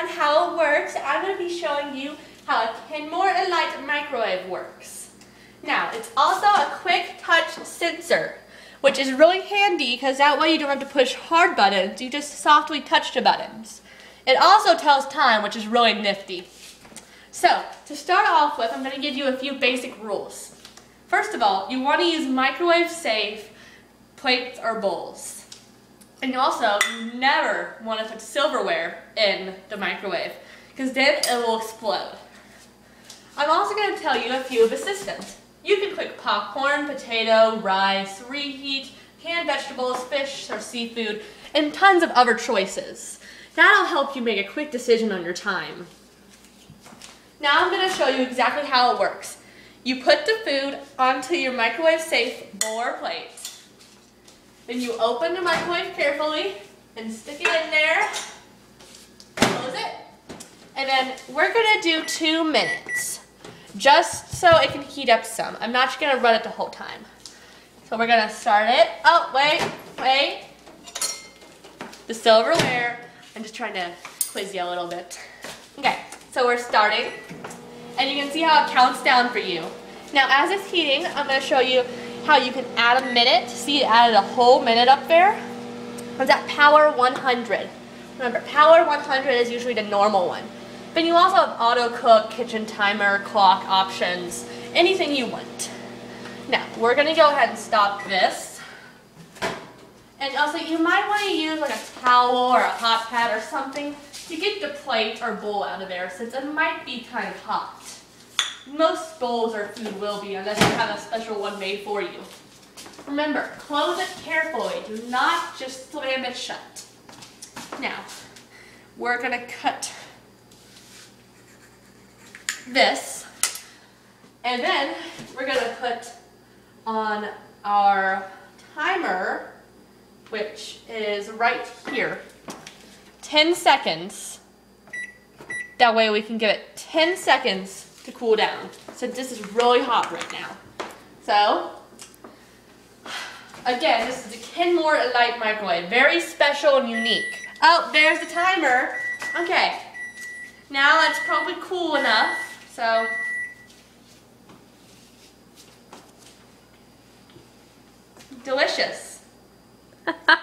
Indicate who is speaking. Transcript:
Speaker 1: understand how it works, I'm going to be showing you how a Kenmore Elite microwave works. Now, it's also a quick touch sensor, which is really handy because that way you don't have to push hard buttons, you just softly touch the buttons. It also tells time, which is really nifty. So, to start off with, I'm going to give you a few basic rules. First of all, you want to use microwave safe plates or bowls. And you also, never want to put silverware in the microwave because then it will explode. I'm also going to tell you a few of the systems. You can cook popcorn, potato, rice, reheat, canned vegetables, fish or seafood, and tons of other choices. That'll help you make a quick decision on your time. Now I'm going to show you exactly how it works. You put the food onto your microwave safe bowl or plate. Then you open the microwave carefully and stick it in there. Close it. And then we're gonna do two minutes, just so it can heat up some. I'm not just gonna run it the whole time. So we're gonna start it. Oh, wait, wait. The silverware. I'm just trying to quiz you a little bit. Okay, so we're starting. And you can see how it counts down for you. Now as it's heating, I'm gonna show you how you can add a minute. See, it added a whole minute up there. It's at power 100. Remember, power 100 is usually the normal one. But you also have auto cook, kitchen timer, clock options, anything you want. Now, we're gonna go ahead and stop this. And also, you might want to use like a towel or a hot pad or something to get the plate or bowl out of there since it might be kind of hot. Most bowls or food will be unless you have a special one made for you. Remember, close it carefully. Do not just slam it shut. Now, we're going to cut this. And then we're going to put on our timer, which is right here. 10 seconds. That way we can give it 10 seconds to cool down. So this is really hot right now. So, again, this is the Kenmore Elite Microwave. Very special and unique. Oh, there's the timer. Okay. Now it's probably cool enough. So, delicious.